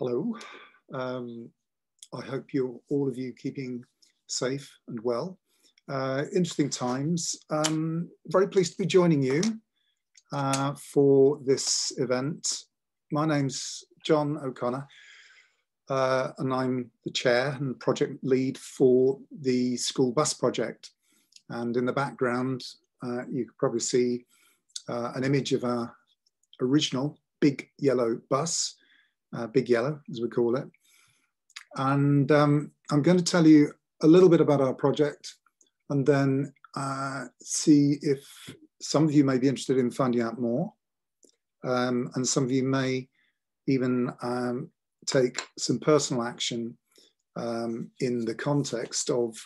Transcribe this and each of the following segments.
Hello. Um, I hope you're all of you keeping safe and well. Uh, interesting times. Um, very pleased to be joining you uh, for this event. My name's Jon O'Connor, uh, and I'm the chair and project lead for the school bus project. And in the background, uh, you can probably see uh, an image of our original big yellow bus, uh, Big Yellow, as we call it. And um, I'm going to tell you a little bit about our project and then uh, see if some of you may be interested in finding out more. Um, and some of you may even um, take some personal action um, in the context of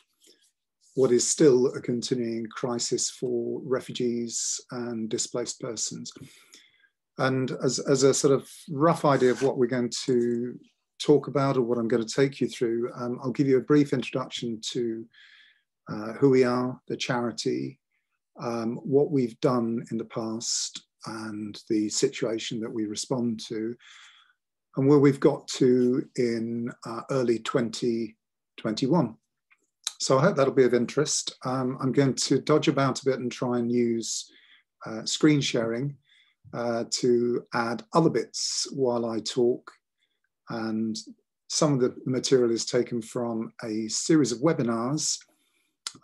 what is still a continuing crisis for refugees and displaced persons. And as, as a sort of rough idea of what we're going to talk about or what I'm going to take you through, um, I'll give you a brief introduction to uh, who we are, the charity, um, what we've done in the past, and the situation that we respond to, and where we've got to in uh, early 2021. So I hope that'll be of interest. Um, I'm going to dodge about a bit and try and use uh, screen sharing uh, to add other bits while I talk. And some of the material is taken from a series of webinars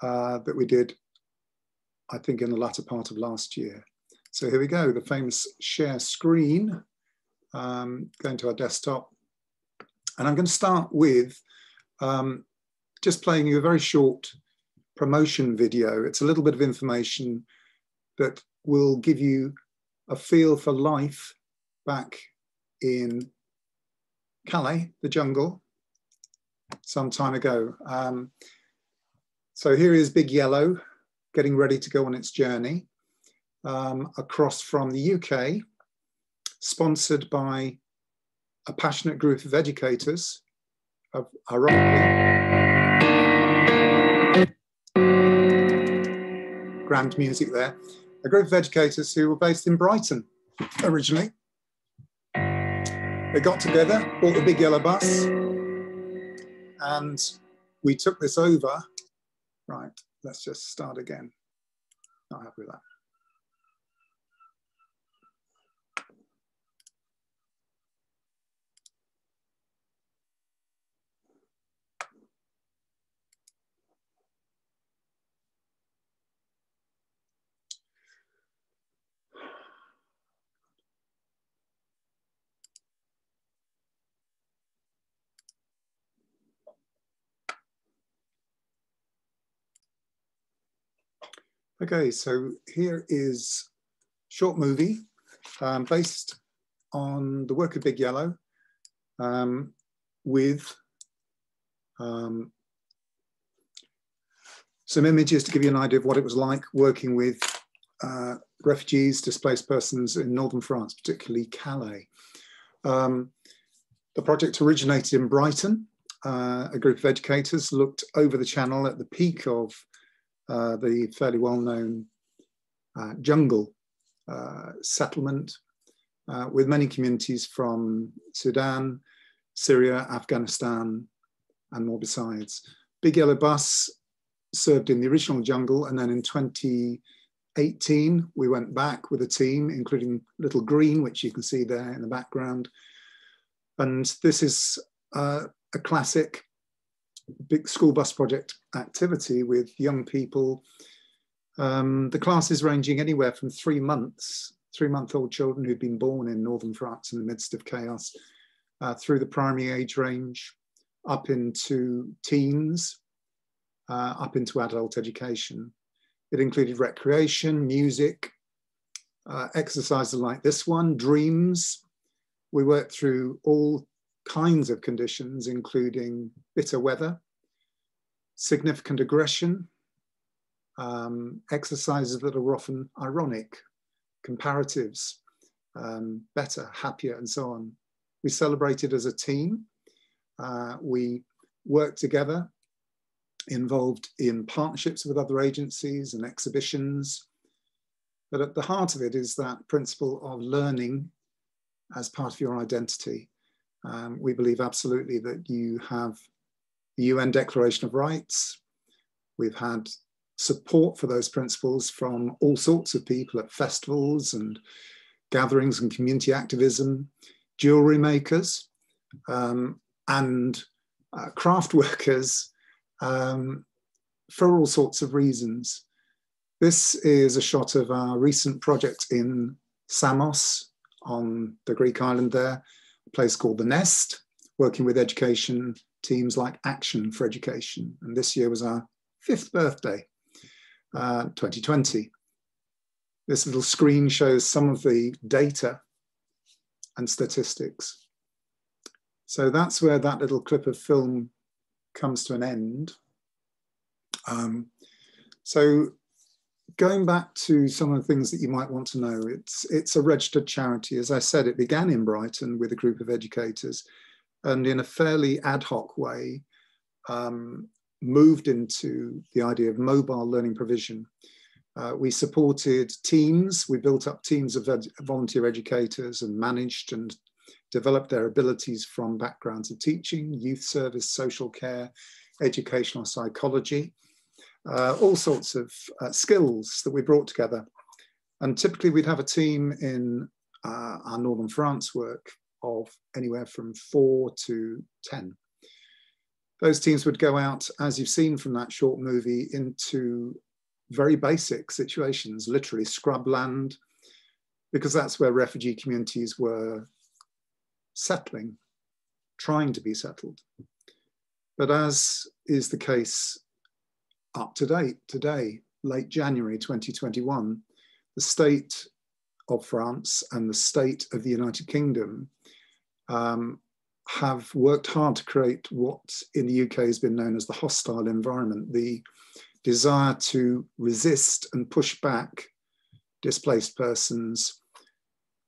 uh, that we did, I think, in the latter part of last year. So here we go, the famous share screen, um, going to our desktop. And I'm going to start with um, just playing you a very short promotion video. It's a little bit of information that will give you a feel for life back in Calais, the jungle, some time ago. Um, so here is Big Yellow getting ready to go on its journey um, across from the UK, sponsored by a passionate group of educators, of, ironically, grand music there, a group of educators who were based in Brighton originally. They got together, bought the big yellow bus, and we took this over. Right, let's just start again. Not happy with that. Okay, so here is short movie um, based on the work of Big Yellow um, with um, some images to give you an idea of what it was like working with uh, refugees, displaced persons in northern France, particularly Calais. Um, the project originated in Brighton. Uh, a group of educators looked over the channel at the peak of uh, the fairly well-known uh, jungle uh, settlement uh, with many communities from Sudan, Syria, Afghanistan, and more besides. Big Yellow Bus served in the original jungle, and then in 2018, we went back with a team, including Little Green, which you can see there in the background. And this is uh, a classic big school bus project activity with young people. Um, the classes ranging anywhere from three months, three month old children who've been born in northern France in the midst of chaos, uh, through the primary age range, up into teens, uh, up into adult education. It included recreation, music, uh, exercises like this one, dreams. We worked through all kinds of conditions, including bitter weather, significant aggression, um, exercises that are often ironic, comparatives, um, better, happier, and so on. We celebrated as a team. Uh, we worked together, involved in partnerships with other agencies and exhibitions. But at the heart of it is that principle of learning as part of your identity Um, we believe absolutely that you have the UN Declaration of Rights. We've had support for those principles from all sorts of people at festivals and gatherings and community activism, jewelry makers, um, and uh, craft workers um, for all sorts of reasons. This is a shot of our recent project in Samos on the Greek island there, a place called The Nest, working with education teams like Action for Education. And this year was our fifth birthday, uh, 2020. This little screen shows some of the data and statistics. So that's where that little clip of film comes to an end. Um, so going back to some of the things that you might want to know, it's, it's a registered charity. As I said, it began in Brighton with a group of educators and in a fairly ad hoc way um, moved into the idea of mobile learning provision. Uh, we supported teams, we built up teams of ed volunteer educators and managed and developed their abilities from backgrounds of teaching, youth service, social care, educational psychology, uh, all sorts of uh, skills that we brought together. And typically we'd have a team in uh, our Northern France work of anywhere from four to 10. Those teams would go out, as you've seen from that short movie, into very basic situations, literally scrubland, because that's where refugee communities were settling, trying to be settled. But as is the case up to date today, late January 2021, the state of France and the state of the United Kingdom um, have worked hard to create what in the UK has been known as the hostile environment, the desire to resist and push back displaced persons,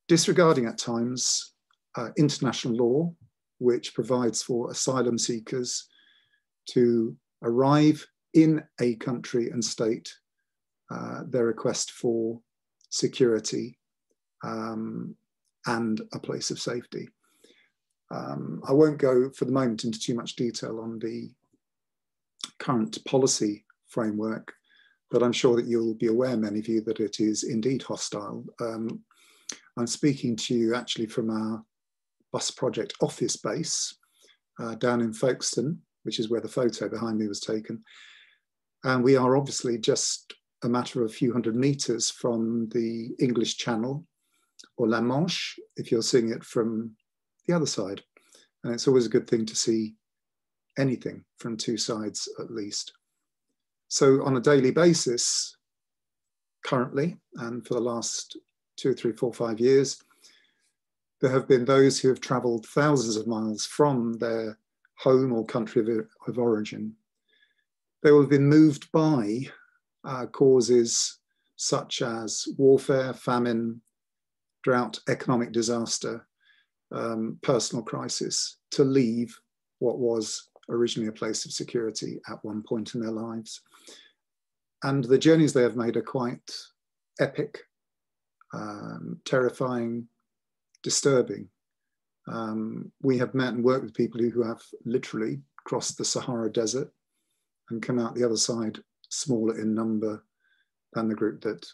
disregarding at times uh, international law, which provides for asylum seekers to arrive in a country and state uh, their request for security um, and a place of safety. Um, I won't go for the moment into too much detail on the current policy framework, but I'm sure that you'll be aware, many of you, that it is indeed hostile. Um, I'm speaking to you actually from our bus project office base uh, down in Folkestone, which is where the photo behind me was taken. And we are obviously just a matter of a few hundred meters from the English Channel or La Manche, if you're seeing it from the other side. And it's always a good thing to see anything from two sides at least. So on a daily basis, currently, and for the last two, three, four, five years, there have been those who have traveled thousands of miles from their home or country of, of origin. They will have been moved by uh, causes such as warfare, famine, drought, economic disaster, um, personal crisis, to leave what was originally a place of security at one point in their lives. And the journeys they have made are quite epic, um, terrifying, disturbing. Um, we have met and worked with people who have literally crossed the Sahara Desert and come out the other side smaller in number than the group that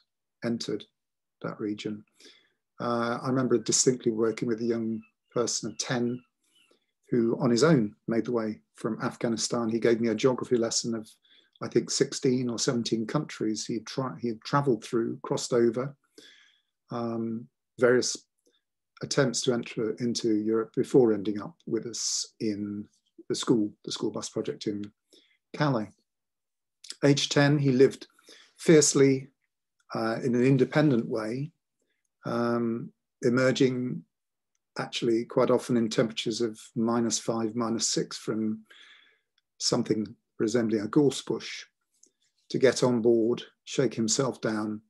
entered that region. Uh, I remember distinctly working with a young person of 10 who on his own made the way from Afghanistan. He gave me a geography lesson of, I think, 16 or 17 countries he had, tra he had traveled through, crossed over, um, various attempts to enter into Europe before ending up with us in the school, the school bus project in Calais. Age 10, he lived fiercely uh, in an independent way, um, emerging actually quite often in temperatures of minus five, minus six from something resembling a gorse bush to get on board, shake himself down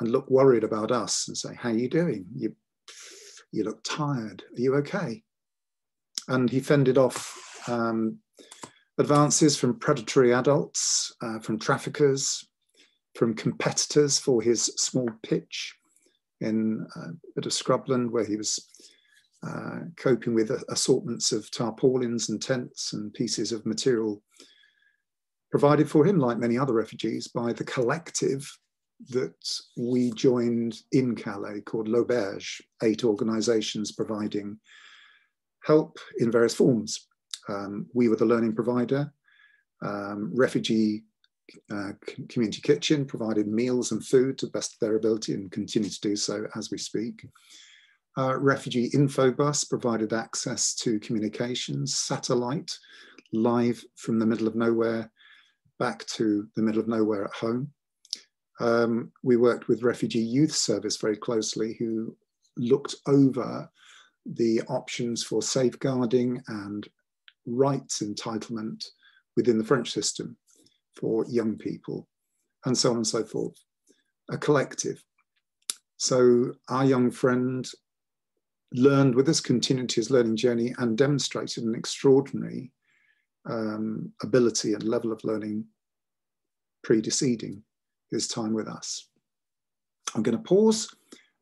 and look worried about us and say, how are you doing? You, you look tired, are you okay? And he fended off um, advances from predatory adults, uh, from traffickers, from competitors for his small pitch in a bit of scrubland where he was uh, coping with assortments of tarpaulins and tents and pieces of material provided for him, like many other refugees, by the collective that we joined in Calais called L'Auberge, eight organizations providing help in various forms. Um, we were the learning provider. Um, refugee uh, Community Kitchen provided meals and food to the best of their ability and continue to do so as we speak. Uh, Refugee Infobus provided access to communications, satellite, live from the middle of nowhere back to the middle of nowhere at home. Um, we worked with Refugee Youth Service very closely, who looked over the options for safeguarding and rights entitlement within the French system for young people, and so on and so forth. A collective. So our young friend learned with us, continued his learning journey, and demonstrated an extraordinary um, ability and level of learning preceding his time with us. I'm going to pause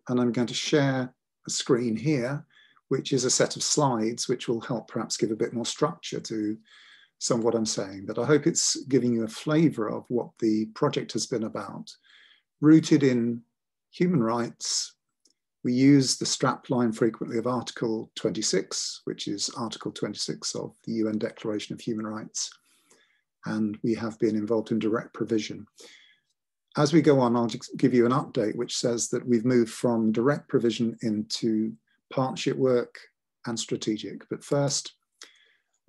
and I'm going to share a screen here, which is a set of slides which will help perhaps give a bit more structure to some of what I'm saying. But I hope it's giving you a flavour of what the project has been about, rooted in human rights, we use the strap line frequently of Article 26, which is Article 26 of the UN Declaration of Human Rights. And we have been involved in direct provision. As we go on, I'll give you an update which says that we've moved from direct provision into partnership work and strategic. But first,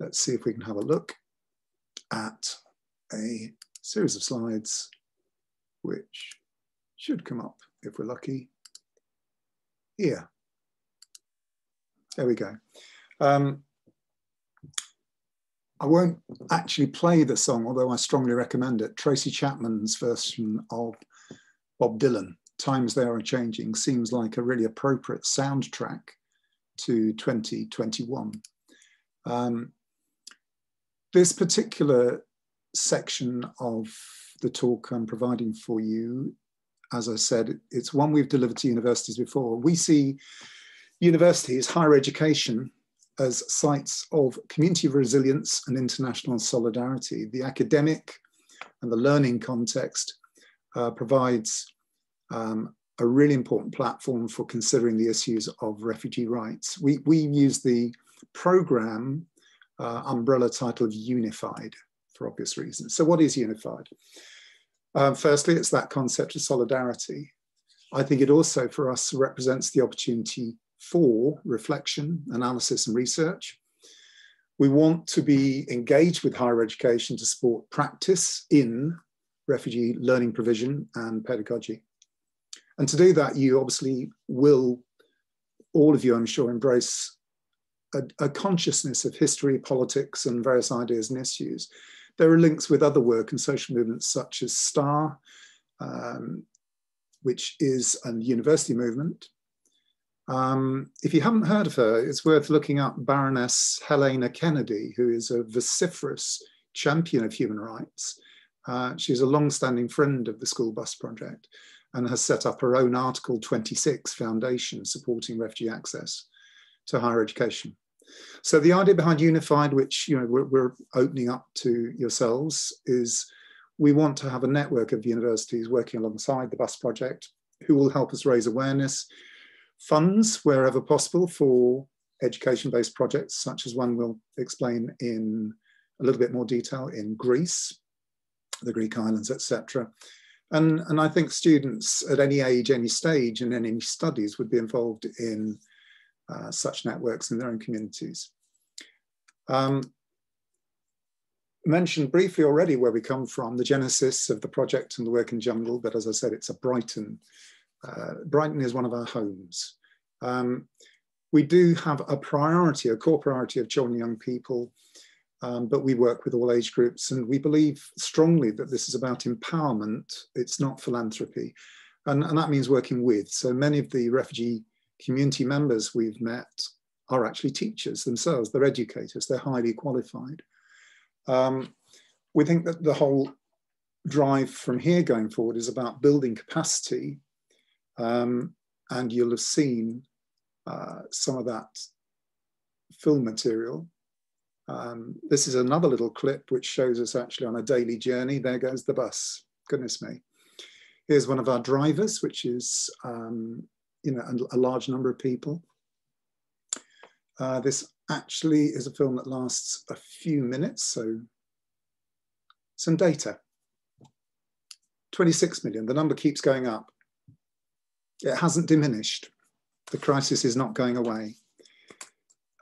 let's see if we can have a look at a series of slides which should come up if we're lucky here. There we go. Um, I won't actually play the song, although I strongly recommend it. Tracy Chapman's version of Bob Dylan, Times They Are Changing, seems like a really appropriate soundtrack to 2021. Um, this particular section of the talk I'm providing for you as I said, it's one we've delivered to universities before. We see universities, higher education, as sites of community resilience and international solidarity. The academic and the learning context uh, provides um, a really important platform for considering the issues of refugee rights. We, we use the program uh, umbrella of Unified for obvious reasons. So what is Unified? Um, firstly, it's that concept of solidarity. I think it also, for us, represents the opportunity for reflection, analysis, and research. We want to be engaged with higher education to support practice in refugee learning provision and pedagogy. And to do that, you obviously will, all of you, I'm sure, embrace a, a consciousness of history, politics, and various ideas and issues there are links with other work and social movements such as STAR, um, which is a university movement. Um, if you haven't heard of her, it's worth looking up Baroness Helena Kennedy, who is a vociferous champion of human rights. Uh, she's a long-standing friend of the School Bus Project and has set up her own Article 26 foundation supporting refugee access to higher education. So the idea behind Unified, which you know we're, we're, opening up to yourselves, is we want to have a network of universities working alongside the Bus Project who will help us raise awareness, funds wherever possible for education-based projects, such as one we'll explain in a little bit more detail in Greece, the Greek islands, etc. And, and I think students at any age, any stage, and any studies would be involved in uh, such networks in their own communities. Um, mentioned briefly already where we come from, the genesis of the project and the work in jungle, but as I said, it's a Brighton. Uh, Brighton is one of our homes. Um, we do have a priority, a core priority of children and young people, um, but we work with all age groups and we believe strongly that this is about empowerment, it's not philanthropy. And, and that means working with. So many of the refugee community members we've met are actually teachers themselves, they're educators, they're highly qualified. Um, we think that the whole drive from here going forward is about building capacity. Um, and you'll have seen uh, some of that film material. Um, this is another little clip which shows us actually on a daily journey. There goes the bus, goodness me. Here's one of our drivers, which is um, you know, a, large number of people. Uh, this actually is a film that lasts a few minutes, so some data. 26 million, the number keeps going up. It hasn't diminished. The crisis is not going away.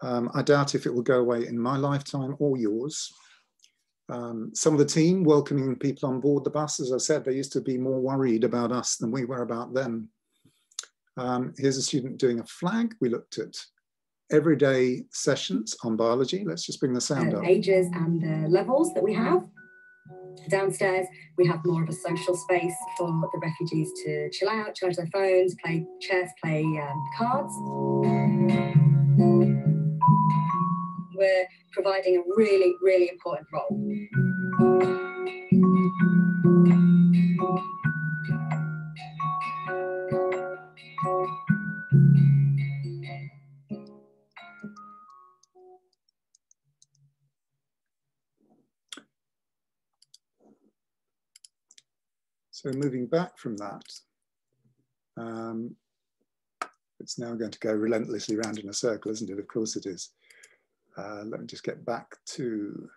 Um, I doubt if it will go away in my lifetime or yours. Um, some of the team welcoming people on board the bus, as I said, they used to be more worried about us than we were about them. Um, here's a student doing a flag. We looked at everyday sessions on biology. Let's just bring the sound uh, up. Ages and the levels that we have. Downstairs, we have more of a social space for the refugees to chill out, charge their phones, play chess, play um, cards. We're providing a really, really important role. So moving back from that, um, it's now going to go relentlessly round in a circle, isn't it? Of course it is. Uh, let me just get back to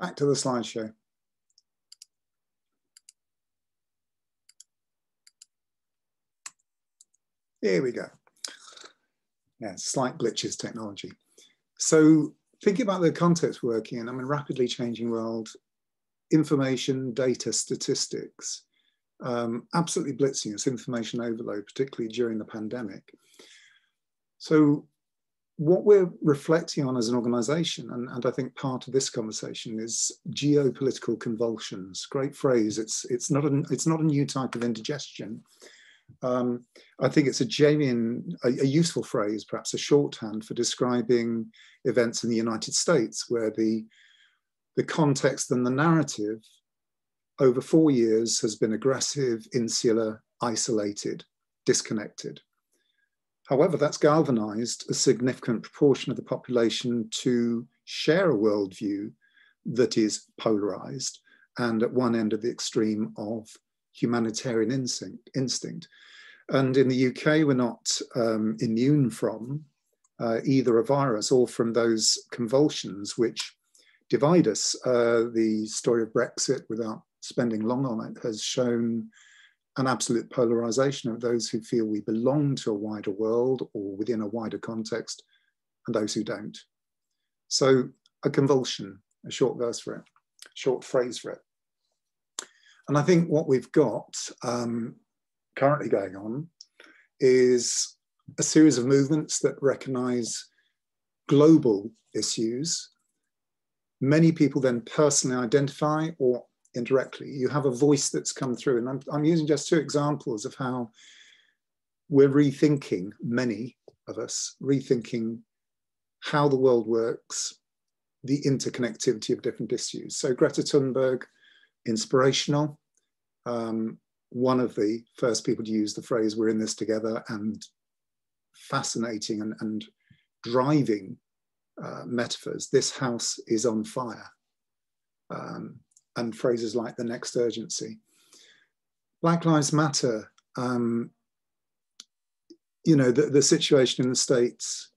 Back to the slideshow. Here we go. Yeah, slight glitches technology. So thinking about the context we're working in, I'm in a rapidly changing world, information, data, statistics, um, absolutely blitzing us, information overload, particularly during the pandemic. So what we're reflecting on as an organization, and, and, I think part of this conversation is geopolitical convulsions. Great phrase. It's it's not a it's not a new type of indigestion. Um, I think it's a genuine, a, a, useful phrase, perhaps a shorthand for describing events in the United States, where the the context and the narrative over four years has been aggressive, insular, isolated, disconnected. However, that's galvanized a significant proportion of the population to share a worldview that is polarized and at one end of the extreme of humanitarian instinct. instinct. And in the UK, we're not um, immune from uh, either a virus or from those convulsions which divide us. Uh, the story of Brexit, without spending long on it, has shown an absolute polarization of those who feel we belong to a wider world or within a wider context and those who don't. So a convulsion, a short verse for it, short phrase for it. And I think what we've got um, currently going on is a series of movements that recognize global issues. Many people then personally identify or indirectly. You have a voice that's come through. And I'm, I'm using just two examples of how we're rethinking, many of us, rethinking how the world works, the interconnectivity of different issues. So Greta Thunberg, inspirational. Um, one of the first people to use the phrase, we're in this together, and fascinating and, and driving uh, metaphors. This house is on fire. Um, and phrases like the next urgency. Black Lives Matter, um, you know, the, the situation in the States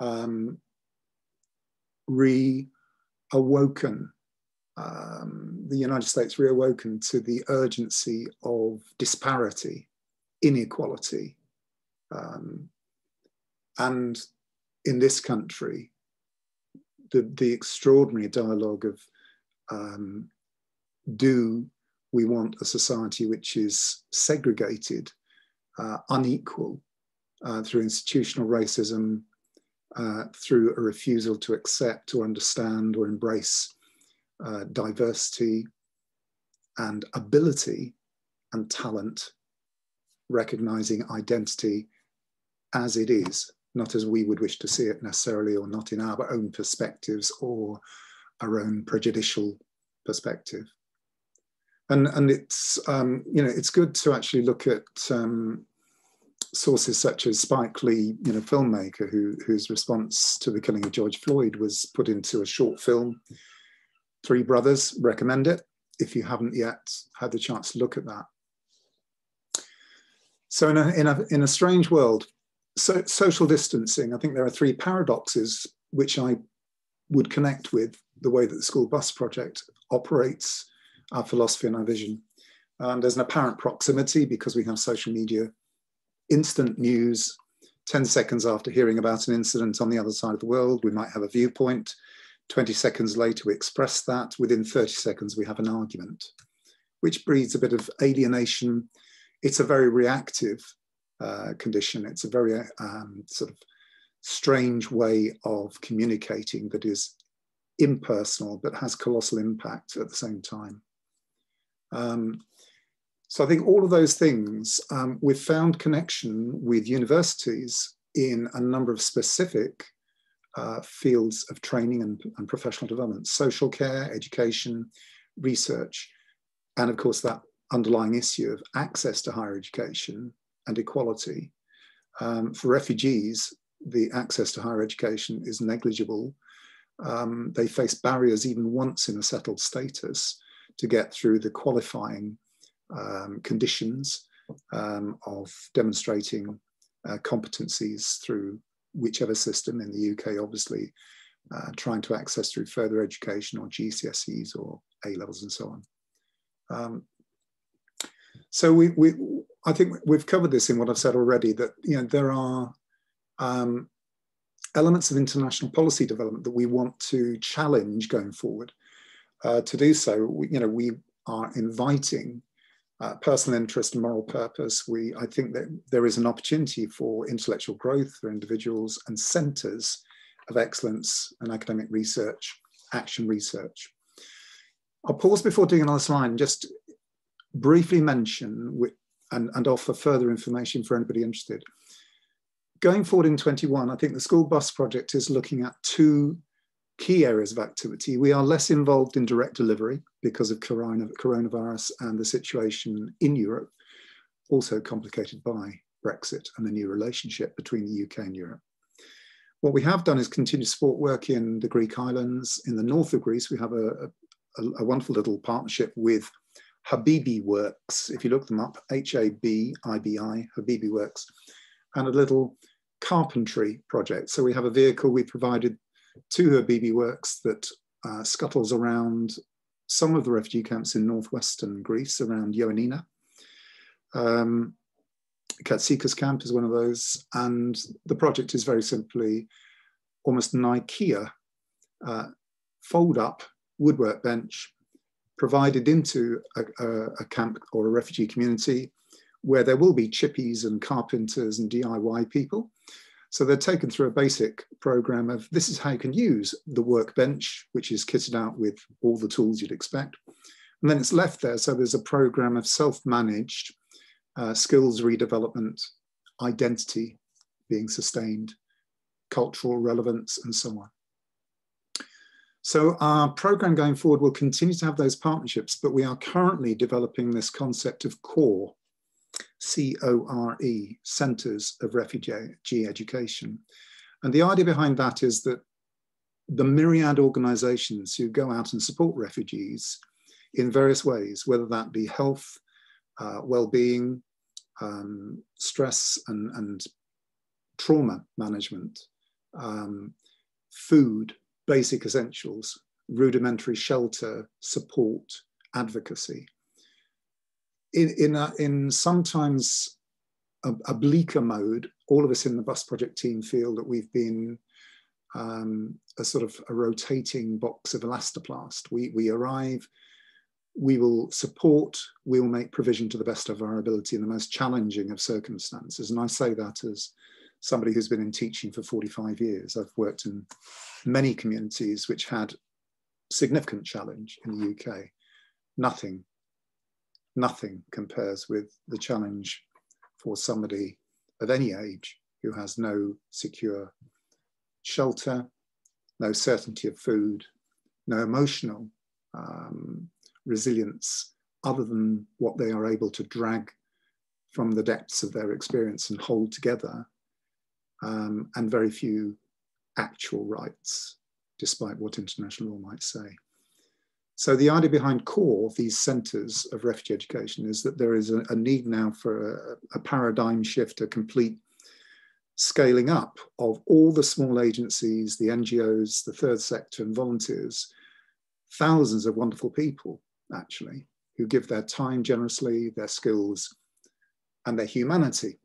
um, reawoken, um, the United States reawoken to the urgency of disparity, inequality. Um, and in this country, the, the extraordinary dialogue of um, do we want a society which is segregated, uh, unequal uh, through institutional racism, uh, through a refusal to accept or understand or embrace uh, diversity and ability and talent, recognizing identity as it is, not as we would wish to see it necessarily, or not in our own perspectives or our own prejudicial perspective. And, and it's, um, you know, it's good to actually look at um, sources such as Spike Lee, you know, filmmaker who, whose response to the killing of George Floyd was put into a short film, Three Brothers, recommend it if you haven't yet had the chance to look at that. So in a, in a, in a strange world, so, social distancing, I think there are three paradoxes which I would connect with the way that the School Bus Project operates our philosophy and our vision. And there's an apparent proximity because we have social media, instant news, 10 seconds after hearing about an incident on the other side of the world, we might have a viewpoint. 20 seconds later, we express that. Within 30 seconds, we have an argument, which breeds a bit of alienation. It's a very reactive uh, condition. It's a very um, sort of strange way of communicating that is impersonal but has colossal impact at the same time. Um, so I think all of those things, um, we've found connection with universities in a number of specific uh, fields of training and, and, professional development, social care, education, research, and of course that underlying issue of access to higher education and equality. Um, for refugees, the access to higher education is negligible. Um, they face barriers even once in a settled status to get through the qualifying um, conditions um, of demonstrating uh, competencies through whichever system in the UK, obviously, uh, trying to access through further education or GCSEs or A levels and so on. Um, so we, we, I think we've covered this in what I've said already. That you know there are um, elements of international policy development that we want to challenge going forward. Uh, to do so, we, you know, we are inviting uh, personal interest and moral purpose. We, I think that there is an opportunity for intellectual growth for individuals and centres of excellence and academic research, action research. I'll pause before doing another slide and just briefly mention and, and offer further information for anybody interested. Going forward in 21, I think the school bus project is looking at two key areas of activity. We are less involved in direct delivery because of coronavirus and the situation in Europe, also complicated by Brexit and the new relationship between the UK and Europe. What we have done is continue support work in the Greek islands. In the north of Greece, we have a, a, a wonderful little partnership with Habibi Works. If you look them up, H-A-B-I-B-I, Habibi Works, and a little carpentry project. So we have a vehicle we provided to Habibi Works that uh, scuttles around some of the refugee camps in northwestern Greece around Ioannina. Um, Katsikas camp is one of those. And the project is very simply almost an IKEA uh, fold up woodwork bench provided into a, a, a, camp or a refugee community where there will be chippies and carpenters and DIY people so they're taken through a basic program of this is how you can use the workbench, which is kitted out with all the tools you'd expect. And then it's left there. So there's a program of self-managed uh, skills redevelopment, identity being sustained, cultural relevance, and so on. So our program going forward will continue to have those partnerships, but we are currently developing this concept of core, C-O-R-E, Centres of Refugee Education. And the idea behind that is that the myriad organizations who go out and support refugees in various ways, whether that be health, uh, well-being, um, stress and, and, trauma management, um, food, basic essentials, rudimentary shelter, support, advocacy in in, a, in sometimes a, a, bleaker mode, all of us in the bus project team feel that we've been um, a sort of a rotating box of elastoplast. We we arrive, we will support, we will make provision to the best of our ability in the most challenging of circumstances. And I say that as somebody who's been in teaching for 45 years. I've worked in many communities which had significant challenge in the UK. Nothing nothing compares with the challenge for somebody of any age who has no secure shelter, no certainty of food, no emotional um, resilience other than what they are able to drag from the depths of their experience and hold together, um, and very few actual rights, despite what international law might say. So the idea behind CORE, these centres of refugee education, is that there is a, a need now for a, a, paradigm shift, a complete scaling up of all the small agencies, the NGOs, the third sector and volunteers, thousands of wonderful people, actually, who give their time generously, their skills, and their humanity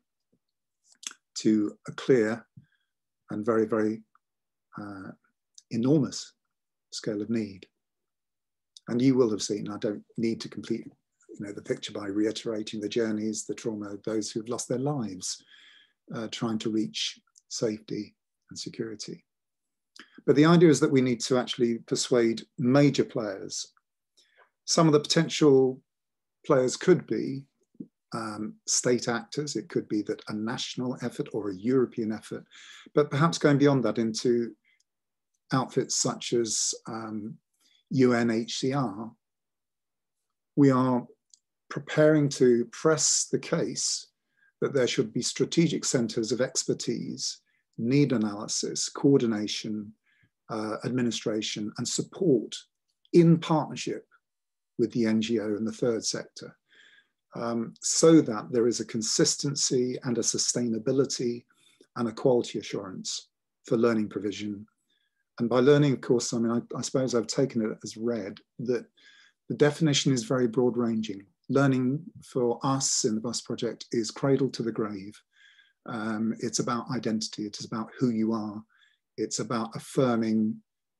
to a clear and very, very uh, enormous scale of need. And you will have seen, I don't need to complete you know, the picture by reiterating the journeys, the trauma of those who've lost their lives uh, trying to reach safety and security. But the idea is that we need to actually persuade major players. Some of the potential players could be um, state actors. It could be that a national effort or a European effort, but perhaps going beyond that into outfits such as um, UNHCR, we are preparing to press the case that there should be strategic centres of expertise, need analysis, coordination, uh, administration, and support in partnership with the NGO and the third sector um, so that there is a consistency and a sustainability and a quality assurance for learning provision. And by learning, of course, I mean, I, I suppose I've taken it as read that the definition is very broad ranging. Learning for us in the BUS project is cradle to the grave. Um, it's about identity, it is about who you are, it's about affirming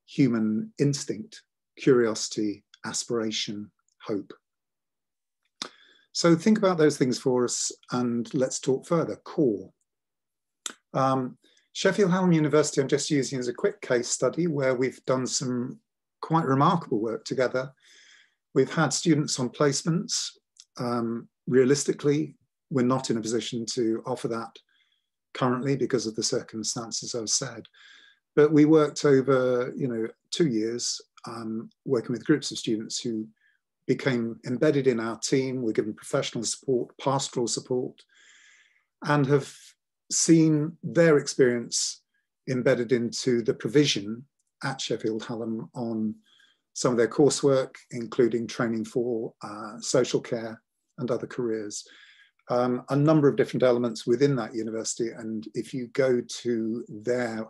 human instinct, curiosity, aspiration, hope. So think about those things for us and let's talk further. Core. Um, Sheffield Hallam University, I'm just using as a quick case study where we've done some quite remarkable work together. We've had students on placements. Um, realistically, we're not in a position to offer that currently because of the circumstances I've said. But we worked over, you know, two years um, working with groups of students who became embedded in our team. We're given professional support, pastoral support, and have seen their experience embedded into the provision at Sheffield Hallam on some of their coursework, including training for uh, social care and other careers. Um, a number of different elements within that university. And if you go to their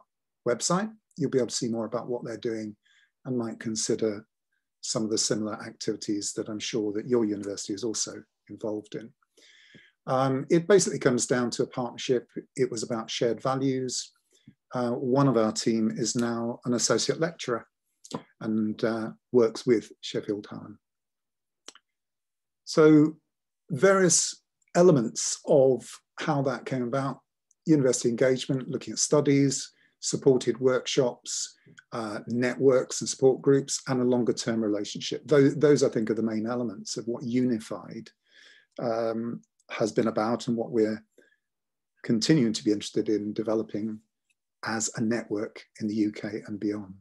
website, you'll be able to see more about what they're doing and might consider some of the similar activities that I'm sure that your university is also involved in. Um, it basically comes down to a partnership. It was about shared values. Uh, one of our team is now an associate lecturer and uh, works with Sheffield Hallam. So various elements of how that came about, university engagement, looking at studies, supported workshops, uh, networks and support groups, and a longer term relationship. Those, those, I think, are the main elements of what Unified um, has been about and what we're continuing to be interested in developing as a network in the UK and beyond.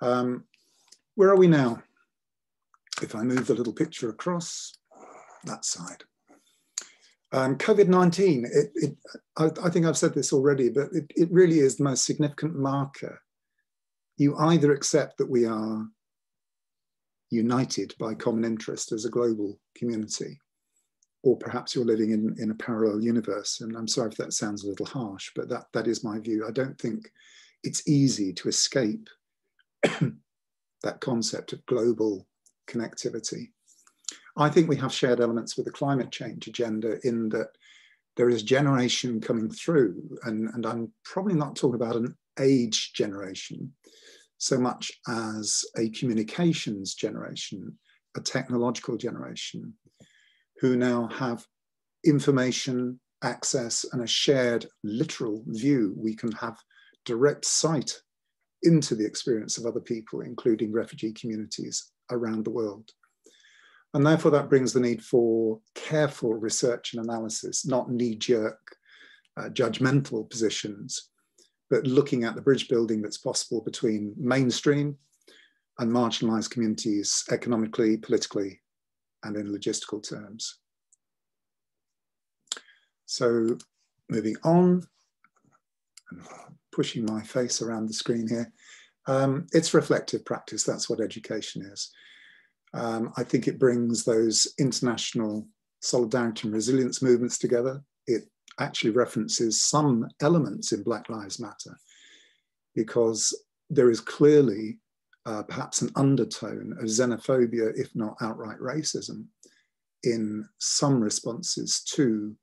Um, where are we now? If I move the little picture across that side. Um, COVID-19, it, it, I, I, think I've said this already, but it, it really is the most significant marker. You either accept that we are united by common interest as a global community, or perhaps you're living in, in a parallel universe. And I'm sorry if that sounds a little harsh, but that, that is my view. I don't think it's easy to escape that concept of global connectivity. I think we have shared elements with the climate change agenda in that there is generation coming through, and, and I'm probably not talking about an age generation so much as a communications generation, a technological generation, who now have information, access, and a shared literal view. We can have direct sight into the experience of other people, including refugee communities around the world. And therefore, that brings the need for careful research and analysis, not knee jerk uh, judgmental positions, but looking at the bridge building that's possible between mainstream and marginalized communities economically, politically, and in logistical terms. So moving on, pushing my face around the screen here. Um, it's reflective practice, that's what education is. Um, I think it brings those international solidarity and resilience movements together. It actually references some elements in Black Lives Matter because there is clearly uh, perhaps an undertone of xenophobia, if not outright racism, in some responses to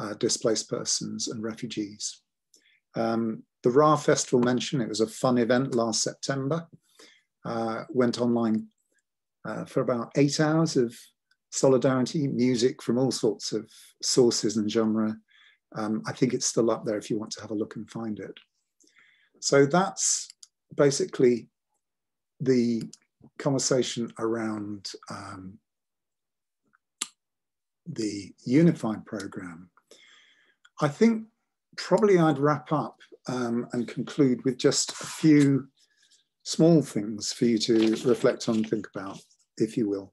uh, displaced persons and refugees. Um, the Ra Festival mentioned, it was a fun event last September, uh, went online uh, for about eight hours of solidarity, music from all sorts of sources and genre. Um, I think it's still up there if you want to have a look and find it. So that's basically the conversation around um, the unified program. I think probably I'd wrap up um, and conclude with just a few small things for you to reflect on think about, if you will.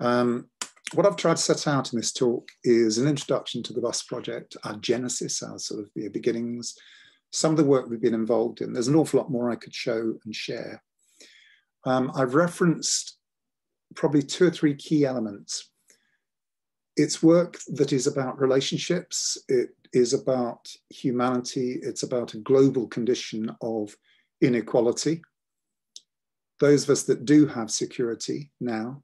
Um, what I've tried to set out in this talk is an introduction to the bus project, our genesis, our sort of the beginnings, some of the work we've been involved in. There's an awful lot more I could show and share. Um, I've referenced probably two or three key elements. It's work that is about relationships. It is about humanity. It's about a global condition of inequality. Those of us that do have security now,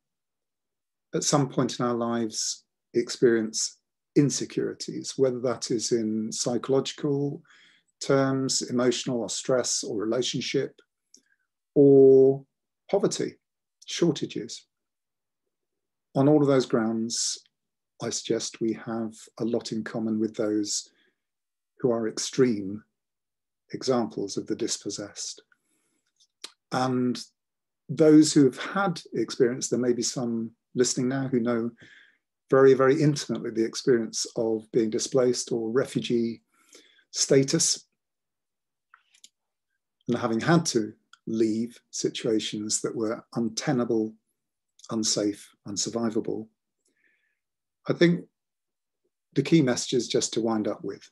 at some point in our lives, experience insecurities, whether that is in psychological terms, emotional or stress or relationship, or poverty, shortages. On all of those grounds, I suggest we have a lot in common with those who are extreme examples of the dispossessed. And those who have had experience, there may be some listening now who know very, very intimately the experience of being displaced or refugee status and having had to leave situations that were untenable, unsafe, unsurvivable. I think the key messages just to wind up with.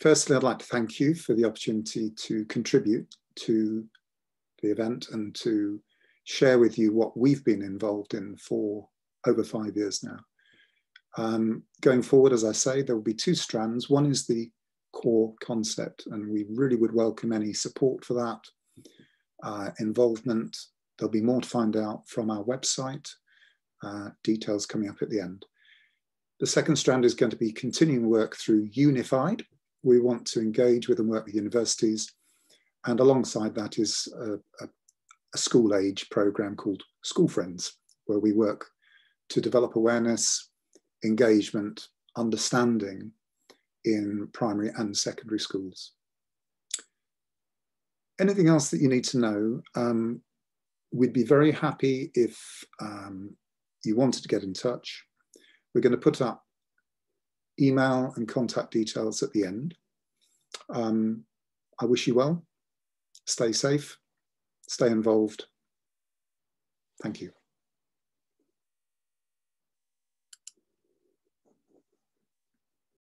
Firstly, I'd like to thank you for the opportunity to contribute to the event and to share with you what we've been involved in for over five years now. Um, going forward, as I say, there will be two strands. One is the core concept, and we really would welcome any support for that, uh, involvement. There'll be more to find out from our website, uh, details coming up at the end. The second strand is going to be continuing work through Unified. We want to engage with and work with universities. And alongside that is a, a, a school age program called School Friends, where we work to develop awareness, engagement, understanding in primary and secondary schools. Anything else that you need to know, um, we'd be very happy if um, you wanted to get in touch. We're going to put up email and contact details at the end. Um, I wish you well. Stay safe. Stay involved. Thank you.